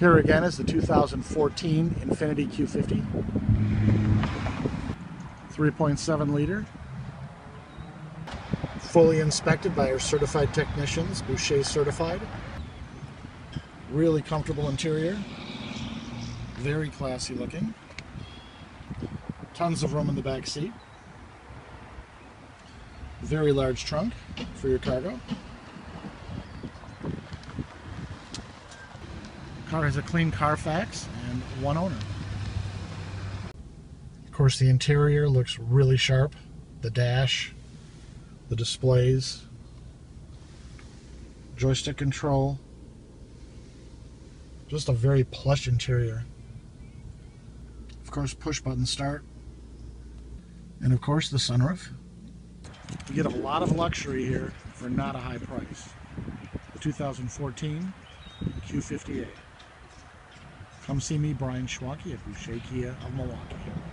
Here again is the 2014 Infiniti Q50. 3.7 liter. Fully inspected by our certified technicians, Boucher certified. Really comfortable interior. Very classy looking. Tons of room in the back seat. Very large trunk for your cargo. Car has a clean Carfax and one owner. Of course, the interior looks really sharp. The dash, the displays, joystick control. Just a very plush interior. Of course, push button start. And of course, the sunroof. You get a lot of luxury here for not a high price. The 2014 Q58. Come see me, Brian Schwanke at Boucher Kia of Milwaukee.